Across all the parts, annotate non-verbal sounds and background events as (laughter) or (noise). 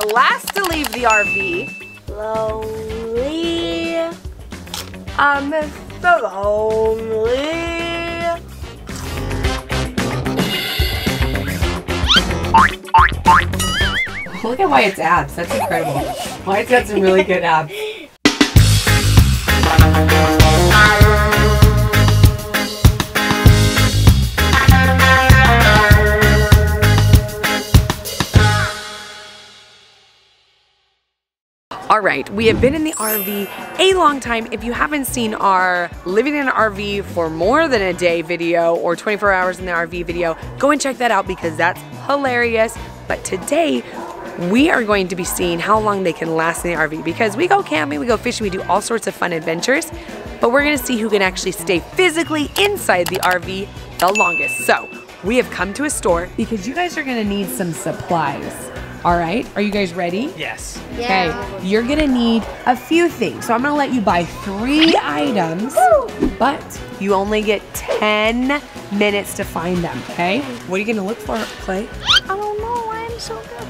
Last to leave the RV. Lonely. I'm so lonely. Look at Wyatt's abs. That's incredible. Wyatt's got some really good abs. (laughs) All right, we have been in the RV a long time. If you haven't seen our living in an RV for more than a day video or 24 hours in the RV video, go and check that out because that's hilarious. But today, we are going to be seeing how long they can last in the RV because we go camping, we go fishing, we do all sorts of fun adventures, but we're gonna see who can actually stay physically inside the RV the longest. So, we have come to a store because you guys are gonna need some supplies. All right, are you guys ready? Yes. Okay, you're gonna need a few things. So I'm gonna let you buy three items, but you only get 10 minutes to find them, okay? What are you gonna look for, Klai? I don't know. I'm so good.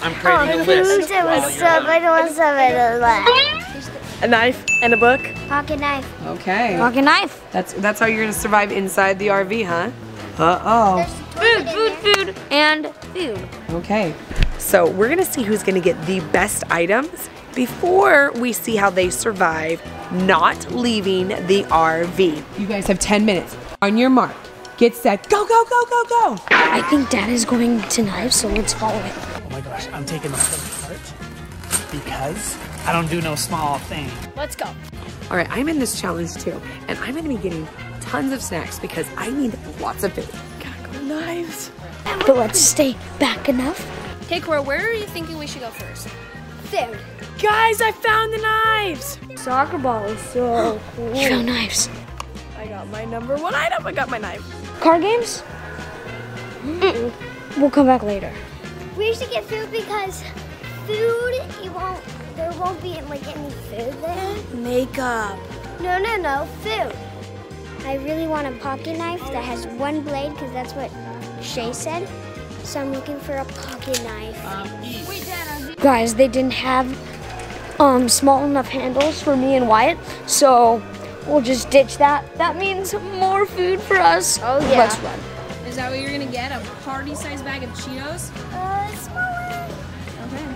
I'm creating a oh, list. while you're stuff. I don't want stuff in the left. A knife and a book. Pocket knife. Okay. Pocket knife. That's that's how you're gonna survive inside the RV, huh? Uh-oh. Food, food, food, and food. Okay. So we're gonna see who's gonna get the best items before we see how they survive not leaving the RV. You guys have 10 minutes. On your mark, get set, go, go, go, go, go. I think Dad is going to knife, so let's follow it. Oh my gosh, I'm taking the whole cart because I don't do no small thing. Let's go. All right, I'm in this challenge too, and I'm gonna be getting tons of snacks because I need lots of food. Gotta go knives. But let's stay back enough. Hey, Cora, where are you thinking we should go first? Food. Guys, I found the knives. Soccer ball is so (gasps) cool. You found knives. I got my number one item. I got my knife. Card games? Mm-mm. We'll come back later. We should get food because food, it won't, there won't be like any food there. Makeup. No, no, no, food. I really want a pocket knife that has one blade because that's what Shae said. So I'm looking for a pocket knife. Guys, they didn't have um, small enough handles for me and Wyatt, so we'll just ditch that. That means more food for us. Oh, yeah. Let's run. Is that what you're gonna get? A party-sized bag of Cheetos? Uh, smaller. Okay.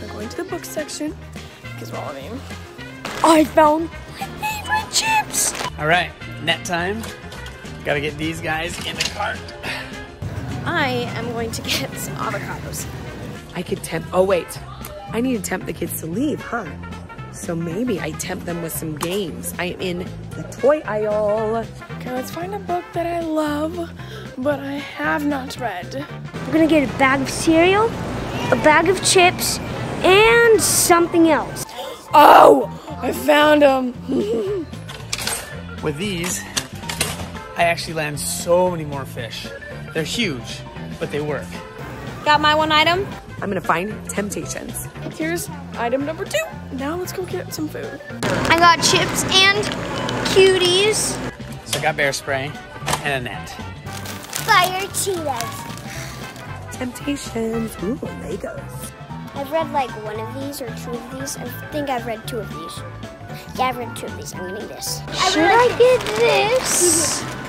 We're going to the book section because we're all in. I found my favorite chips. All right, net time. Gotta get these guys in the cart. I am going to get (laughs) some avocados. I could tempt. Oh wait, I need to tempt the kids to leave, huh? So maybe I tempt them with some games. I am in the toy aisle. Okay, let's find a book that I love, but I have not read. We're gonna get a bag of cereal, a bag of chips, and something else. Oh, I found them. (laughs) With these, I actually land so many more fish. They're huge, but they work. Got my one item? I'm gonna find temptations. Here's item number two. Now let's go get some food. I got chips and cuties. So I got bear spray and a net. Fire Cheetos. Temptations. Ooh, Legos. I've read like one of these or two of these. I think I've read two of these. Yeah, I've read two of these. I'm getting this. Should I get this? (laughs)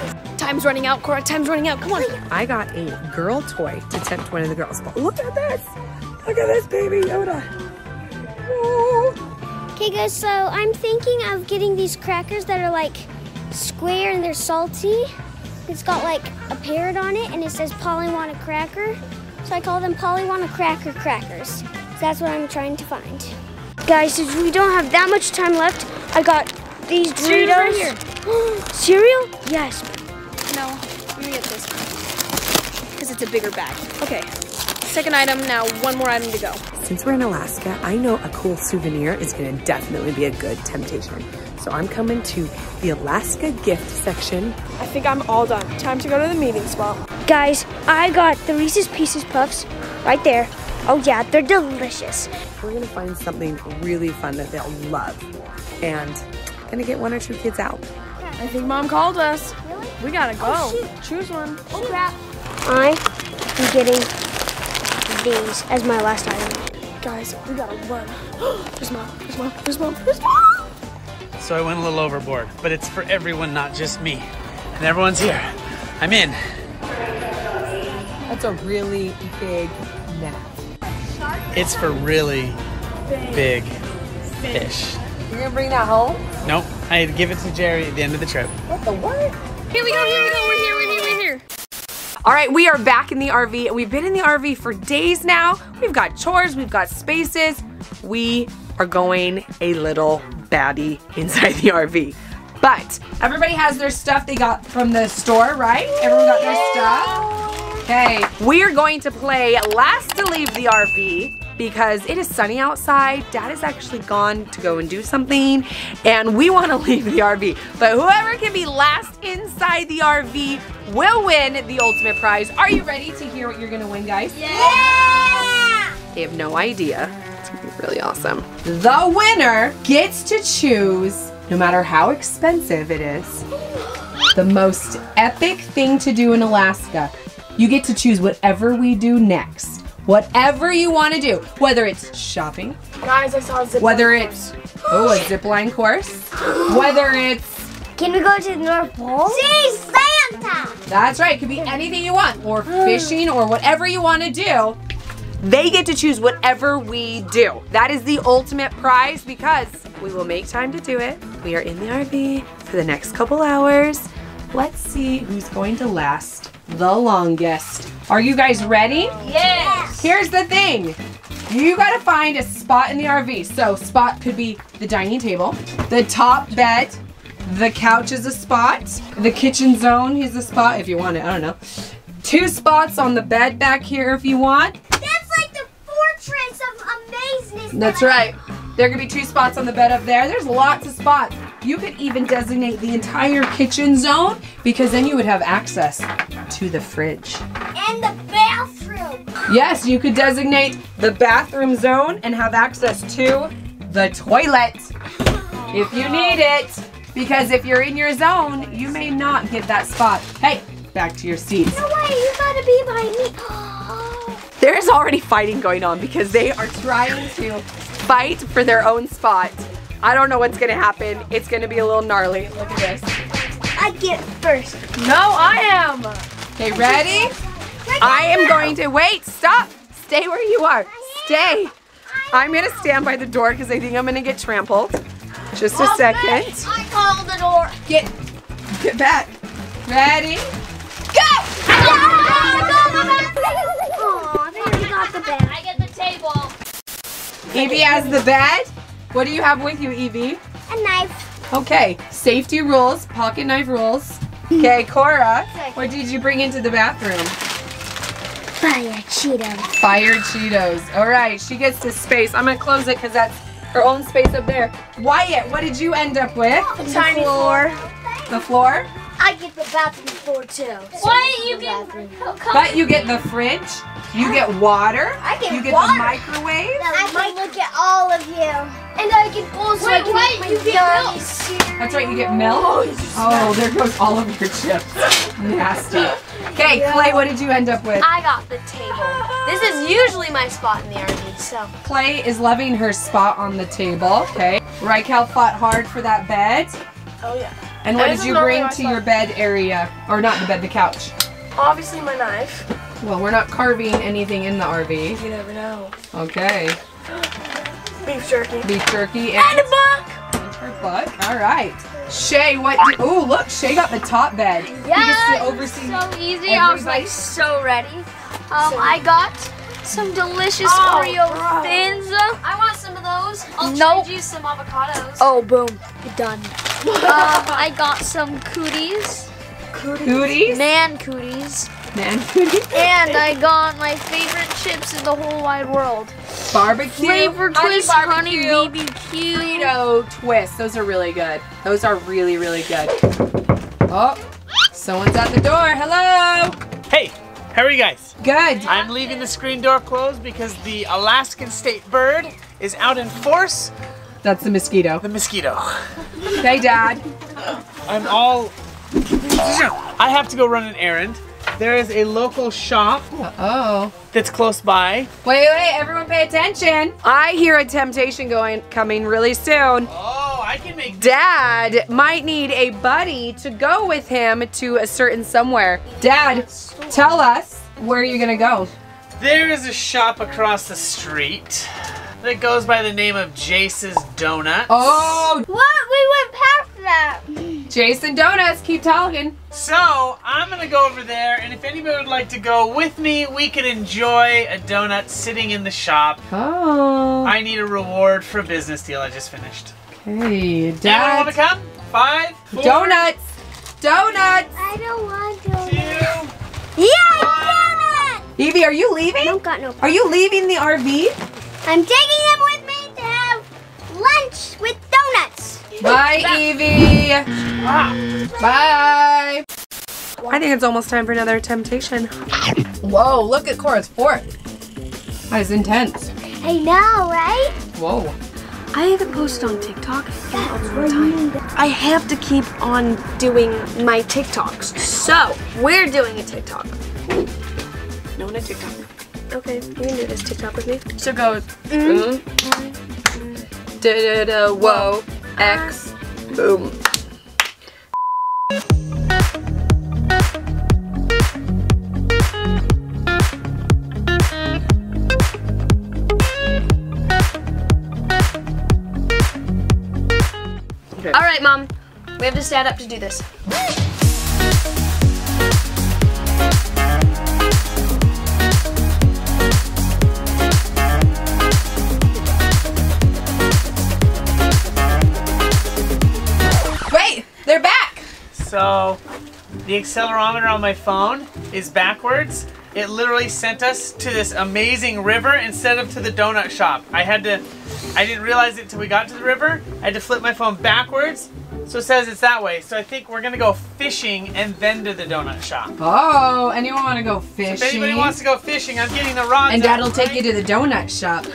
Time's running out, Cora. Time's running out. Come on. I got a girl toy to tempt one of the girls. But look at this. Look at this baby Yoda. Okay, guys, so I'm thinking of getting these crackers that are like square and they're salty. It's got like a parrot on it and it says Polly want a cracker. So I call them Polly want a cracker crackers. So that's what I'm trying to find. Guys, since we don't have that much time left, I got these Cereal's Doritos. right here. (gasps) Cereal? Yes. No, let me get this Because it's a bigger bag. Okay. Second item, now one more item to go. Since we're in Alaska, I know a cool souvenir is gonna definitely be a good temptation. So I'm coming to the Alaska gift section. I think I'm all done. Time to go to the meeting spot. Guys, I got the Reese's Pieces Puffs right there. Oh yeah, they're delicious. We're gonna find something really fun that they'll love. And gonna get one or two kids out. I think mom called us. We gotta go. Oh, Choose one. Oh crap. I am getting these as my last item. Guys, we gotta run. (gasps) There's mom, there's mom, there's mom, there's mom. So I went a little overboard, but it's for everyone, not just me. And everyone's here. I'm in. That's a really big net. It's for really big fish. You're gonna bring that home? Nope, I had to give it to Jerry at the end of the trip. What the what? Here we go, here we go, we're here, we're here, we're here. All right, we are back in the RV. We've been in the RV for days now. We've got chores, we've got spaces. We are going a little batty inside the RV. But everybody has their stuff they got from the store, right? Everyone got their stuff? Okay, we are going to play last to leave the RV because it is sunny outside. Dad is actually gone to go and do something and we want to (laughs) leave the RV. But whoever can be last inside the RV will win the ultimate prize. Are you ready to hear what you're gonna win, guys? Yeah! They have no idea. It's gonna be really awesome. The winner gets to choose, no matter how expensive it is, the most epic thing to do in Alaska. You get to choose whatever we do next. Whatever you want to do, whether it's shopping, Guys, I saw a zip whether line it's oh a zip line course, (gasps) whether it's Can we go to the North Pole? See Santa! That's right. It could be anything you want, or mm. fishing, or whatever you want to do. They get to choose whatever we do. That is the ultimate prize because we will make time to do it. We are in the RV for the next couple hours. Let's see who's going to last the longest. Are you guys ready? Yes! Here's the thing. You gotta find a spot in the RV. So spot could be the dining table, the top bed, the couch is a spot, the kitchen zone is a spot if you want it, I don't know. Two spots on the bed back here if you want. That's like the fortress of amazeness. That's right. There could be two spots on the bed up there. There's lots of spots. You could even designate the entire kitchen zone because then you would have access to the fridge. And the. Yes, you could designate the bathroom zone and have access to the toilet if you need it. Because if you're in your zone, you may not get that spot. Hey, back to your seats. No way, you gotta be by me. (gasps) There's already fighting going on because they are trying to fight for their own spot. I don't know what's gonna happen. It's gonna be a little gnarly. Look at this. I get first. No, I am. Okay, ready? I am going to wait. Stop. Stay where you are. Stay. I'm gonna stand by the door because I think I'm gonna get trampled. Just a second. I called the door. Get, get back. Ready? Aw, they already got the bed. I get the table. Evee has the bed. What do you have with you, Evee? A knife. Okay, safety rules, pocket knife rules. Okay, Cora, what did you bring into the bathroom? Fire Cheetos. Fire Cheetos. All right, she gets this space. I'm gonna close it because that's her own space up there. Wyatt, what did you end up with? A tiny floor. The floor? I get the bathroom floor too. Why you get? But you get the fridge, you get water, I get you get water. the microwave. I can look at all of you. And I get also Wait, I can wait, make you my get milk. cereal. That's right, you get milk. Oh, oh there goes all of your chips. Nasty. Okay, Klai, what did you end up with? I got the table. This is usually my spot in the RV, so. Klai is loving her spot on the table. Okay. Rykel fought hard for that bed. Oh yeah. And what This did you bring to your bed area? Or not the bed, the couch. Obviously my knife. Well, we're not carving anything in the RV. You never know. Okay. Beef jerky. Beef jerky and, a book. and her book. All right. Shae, what? Oh, look, Shae got the top bed. He gets to Yeah, oversee. so easy. I was like so ready. Um, I got some delicious Oh, Oreo bro. thins. I want some of those. I'll Nope. trade you some avocados. Oh, boom. You're done. Um, I got some cooties, Cooties. man cooties, Man, cooties. and I got my favorite chips in the whole wide world. Barbecue. Flavor honey twist, honey barbecue. BBQ. Frito twist. Those are really good. Those are really, really good. Oh, someone's at the door. Hello. Hey, how are you guys? Good. I'm leaving the screen door closed because the Alaskan state bird is out in force, That's the mosquito. the mosquito. Hey, Dad. I'm all. I have to go run an errand, there is a local shop Uh-oh. that's close by. Wait, wait, everyone pay attention. I hear a temptation going coming really soon. Oh, I can make Dad might need a buddy to go with him to a certain somewhere. Dad, tell us where you're gonna go. There is a shop across the street that goes by the name of Jase's Donuts. Oh, What? We went past that. Jason Donuts, keep talking. So I'm gonna go over there, and if anybody would like to go with me, we can enjoy a donut sitting in the shop. Oh. I need a reward for a business deal I just finished. Okay, Dad. Anyone want to Dad. come? Five, four, Donuts. Donuts. I don't want to. two, Yeah, donut! Evee, are you leaving? I leaving? don't got no. Are you leaving the RV? I'm taking them with me to have lunch with donuts. Bye, Evee. Bye. I think it's almost time for another temptation. Whoa, look at Cora's fork. That is intense. I know, right? Whoa. I haven't posted on TikTok in a time. I have to keep on doing my TikToks. So, we're doing a TikTok. No one a TikTok. Okay, you can do this TikTok with me. So it goes, mm, Da da da, whoa, X, boom. all right, mom, we have to stand up to do this. The accelerometer on my phone is backwards. It literally sent us to this amazing river instead of to the donut shop. I had to, I didn't realize it until we got to the river. I had to flip my phone backwards. So it says it's that way. So I think we're gonna go fishing and then to the donut shop. Oh, anyone want to go fishing If fishing? anybody wants to go fishing, I'm getting the rods. and Dad'll take right? you to the donut shop.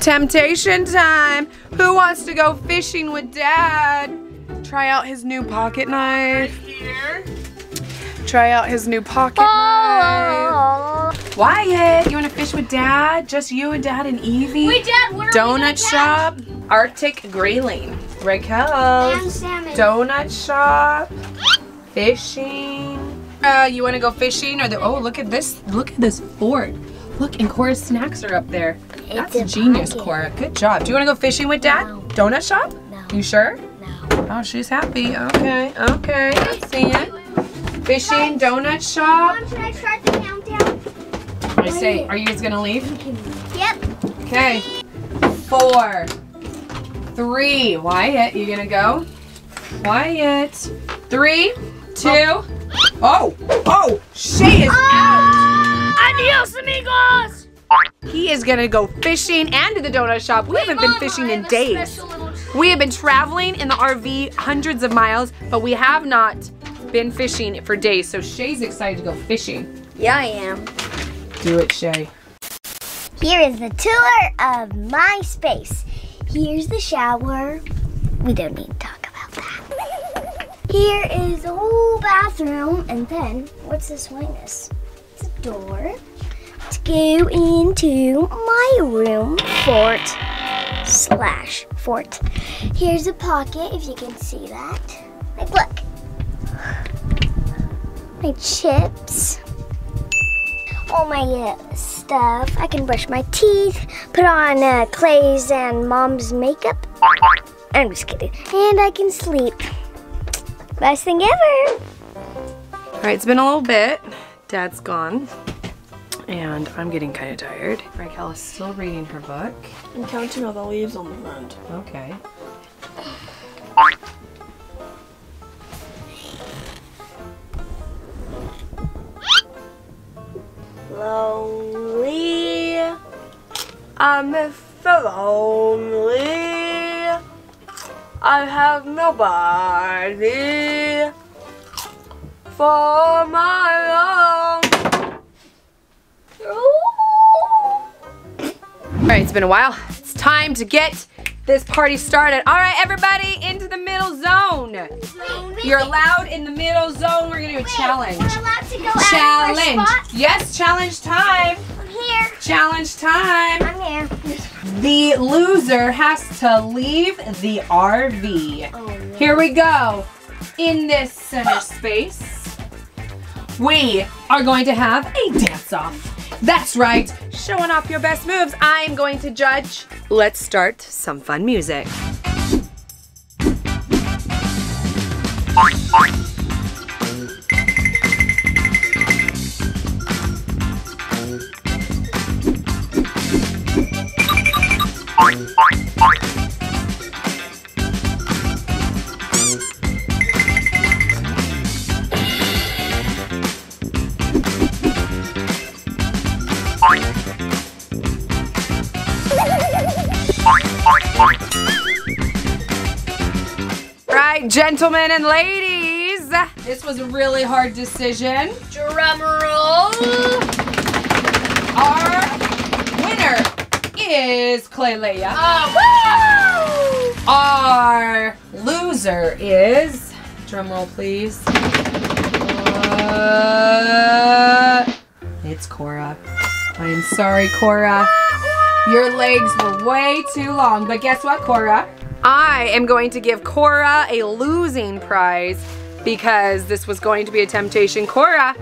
Temptation time. Who wants to go fishing with Dad? Try out his new pocket knife. right knife. here. Try out his new pocket knife. Wyatt, you want to fish with Dad? Just you and Dad and Evee? Wait, Dad, what Donut shop. Arctic grayling. Rykel. And salmon. Donut shop. Fishing. Uh, you want to go fishing or the? Oh, look at this! Look at this fort. Look, and Cora's snacks are up there. That's a genius, pocket. Cora. Good job. Do you want to go fishing with Dad? Donut shop? No. You sure? No. Oh, she's happy. Okay, okay. I see it. Fishing, donut shop. Mom, should I start the countdown? I say, are you guys gonna leave? Yep. Okay. Four, three. Wyatt, you gonna go? Wyatt. Three, two. Oh, oh, oh Shae is oh. out. Adios, amigos. He is gonna go fishing and to the donut shop. We haven't been fishing in days. We have been traveling in the RV hundreds of miles, but we have not been fishing for days. So Shae's excited to go fishing. Yeah, I am. Do it, Shae. Here is the tour of my space. Here's the shower. We don't need to talk about that. Here is the whole bathroom, and then what's this witness? It's a door to go into my room, fort slash fort. Here's a pocket, if you can see that. Like, look. My chips all my uh, stuff. I can brush my teeth, put on uh, Klai's and Mom's makeup. I'm just kidding. And I can sleep. Best thing ever. All right, it's been a little bit. Dad's gone. And I'm getting kind of tired. Rykel is still reading her book. I'm counting all the leaves on the front. Okay. I'm so lonely. I have nobody for my own. All right, it's been a while. It's time to get this party started. All right, everybody into the middle zone. You're allowed in the middle zone. We're gonna do a challenge. We're allowed to go out of our Challenge. spot. Yes, challenge time. I'm here. Challenge time. I'm here. The loser has to leave the RV. Oh, here we go. In this center space, we are going to have a dance off. That's right. Showing off your best moves. I'm going to judge. Let's start some fun music. Gentlemen and ladies. This was a really hard decision. Drum roll. Our winner is Clayleia. Oh, Our loser is, drum roll please. Uh, it's Cora. I am sorry, Cora. Your legs were way too long, but guess what, Cora? I am going to give Cora a losing prize because this was going to be a temptation. Cora,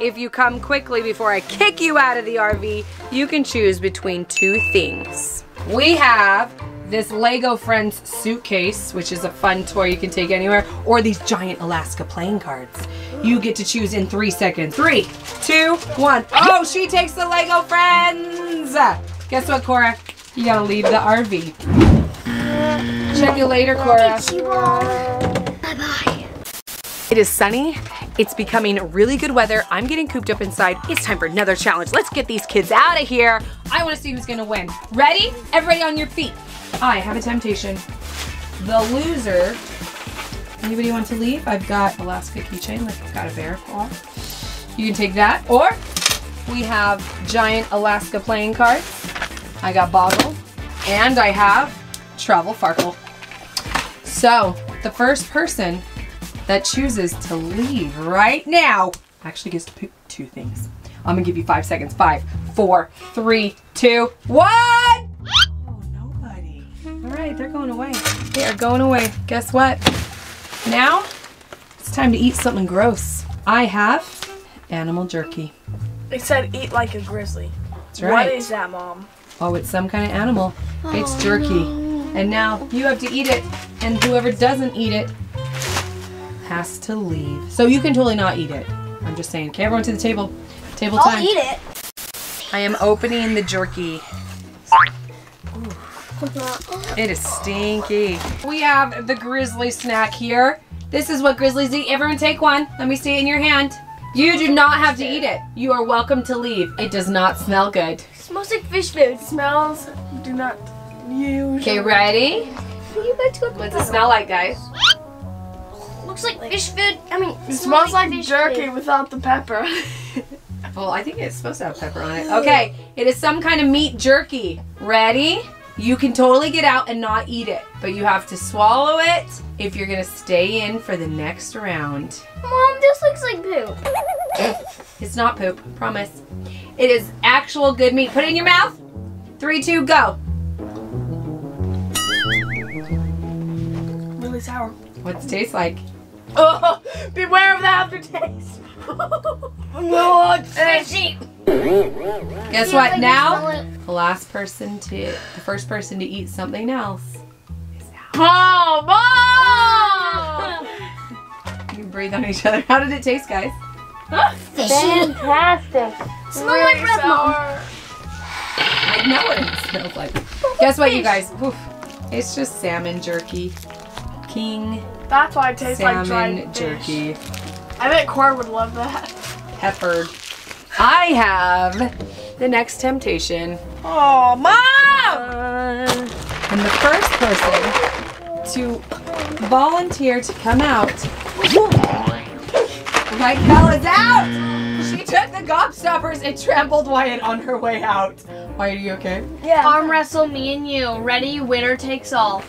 if you come quickly before I kick you out of the RV, you can choose between two things. We have this Lego Friends suitcase, which is a fun toy you can take anywhere, or these giant Alaska playing cards. You get to choose in three seconds. Three, two, one. Oh, she takes the Lego Friends! Guess what, Cora? You gotta leave the RV. Check you later, Cora. Bye-bye. It is sunny. It's becoming really good weather. I'm getting cooped up inside. It's time for another challenge. Let's get these kids out of here. I want to see who's going to win. Ready? Everybody on your feet. I have a temptation. The loser. Anybody want to leave? I've got Alaska keychain. Like I've got a bear claw. You can take that. Or we have giant Alaska playing cards. I got Boggle. And I have Travel Farkle. So, the first person that chooses to leave right now actually gets to pick two things. I'm gonna give you five seconds. Five, four, three, two, one! Oh, nobody. All right, they're going away. They are going away. Guess what? Now, it's time to eat something gross. I have animal jerky. It said eat like a grizzly. That's right. What is that, Mom? Oh, it's some kind of animal. it's oh, jerky. And now you have to eat it, and whoever doesn't eat it has to leave. So you can totally not eat it. I'm just saying. Okay, everyone to the table. Table time. I'll eat it. I am opening the jerky. It is stinky. We have the grizzly snack here. This is what grizzlies eat. Everyone take one. Let me see it in your hand. You do not have to eat it. You are welcome to leave. It does not smell good. smells like fish food. Smells do not use. Okay, ready? What's it smell like, guys? Looks like fish food. I mean, It smells like fish jerky food. without the pepper. (laughs) Well, I think it's supposed to have pepper on it. Okay, it is some kind of meat jerky. Ready? You can totally get out and not eat it, but you have to swallow it if you're gonna stay in for the next round. Mom, this looks like poop. (laughs) It's not poop, promise. It is actual good meat. Put it in your mouth. Three, two, go. Really sour. What's it taste like? Oh, (laughs) beware of the aftertaste. (laughs) No, it's fishy. Guess what? Now, the last person to, the first person to eat something else. Oh, Mom! (laughs) You can breathe on each other. How did it taste, guys? Fantastic. Smell like red mom. sour. I know what it smells like. Guess what, you guys? Oof. It's just salmon jerky. King That's why it tastes like dried jerky. Fish. I bet Cor would love that. Peppered. I have the next temptation. Oh, Mom! And the first person to volunteer to come out. Rykel is out! She took the gobstoppers and trampled Wyatt on her way out. Why are you okay? Yeah. Arm wrestle me and you. Ready? Winner takes all.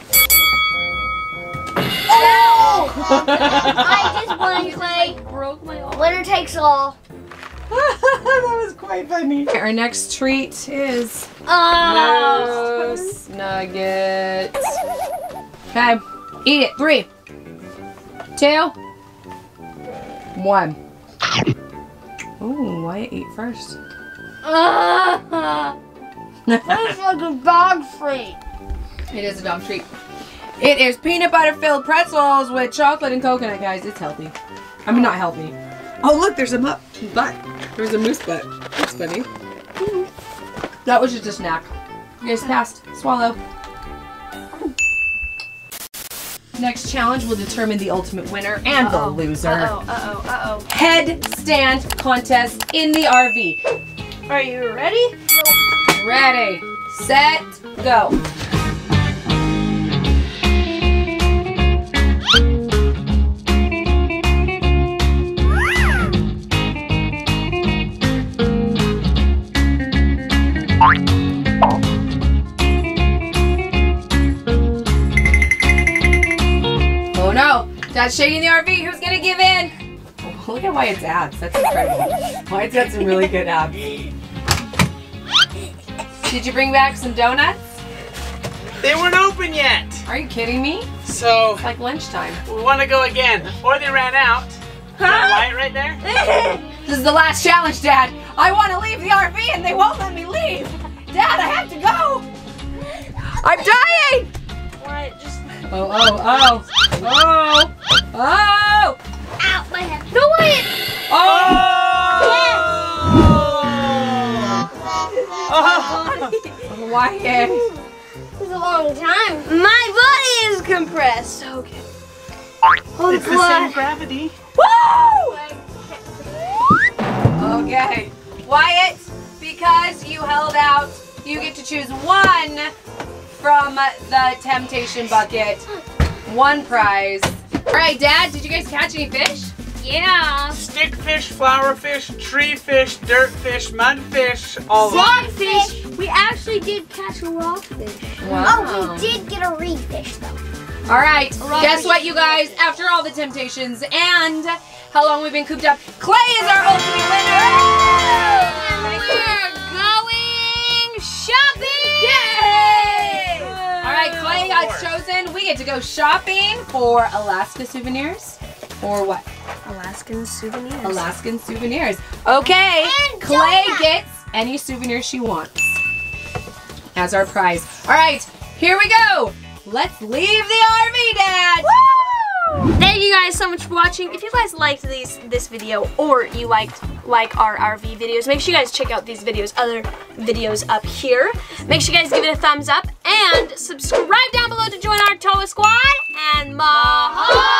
Oh! I just won, Klai. Broke my arm. Winner takes all. (laughs) that was quite funny. Our next treat is Oh. Moose nuggets. Okay, eat it. Three, two, one. Ooh, Wyatt eat first. (laughs) It's like a dog treat. It is a dog treat. It is peanut butter filled pretzels with chocolate and coconut, guys. It's healthy. I mean, not healthy. Oh, look, there's a mu- butt. There's a moose butt. That's funny. That was just a snack. You guys passed. Swallow. Next challenge will determine the ultimate winner and the loser. Uh-oh, uh-oh, uh-oh. Headstand contest in the RV. Are you ready? Ready, set, go. No, Dad's shaking the RV. Who's gonna give in? Oh, look at Wyatt's abs. That's incredible. Wyatt's got some really good abs. Did you bring back some donuts? They weren't open yet. Are you kidding me? So It's like lunchtime. we want to go again. Or they ran out. Is that Wyatt right there? (laughs) This is the last challenge, Dad. I want to leave the RV and they won't let me leave. Dad, I have to go. I'm dying. What? Just Oh, oh, oh. Oh. Oh. oh. Ow, my head. No way. Oh. Wyatt. It was a long time. My body is compressed. Okay. Oh, It's the same gravity. Woo! Okay. Wyatt, because you held out, you get to choose one from the temptation bucket. One prize. All right, Dad, did you guys catch any fish? Yeah. Stick fish, flower fish, tree fish, dirt fish, mud fish, all of them. Rockfish. We actually did catch a rockfish. Oh, we did get a reed fish though. All right. Guess what, you guys? After all the temptations and how long we've been cooped up, Klai is our ultimate winner. We're going shopping. Yay! All right, Klai got chosen. We get to go shopping for Alaska souvenirs. Or what? Alaskan souvenirs. Alaskan souvenirs. Okay, And Klai donuts. gets any souvenir she wants as our prize. All right, here we go. Let's leave the RV, Dad. Thank you guys so much for watching. If you guys liked these this video or you liked like our RV videos. Make sure you guys check out these videos, other videos up here. Make sure you guys give it a thumbs up and subscribe down below to join our TOA squad. And mahalo!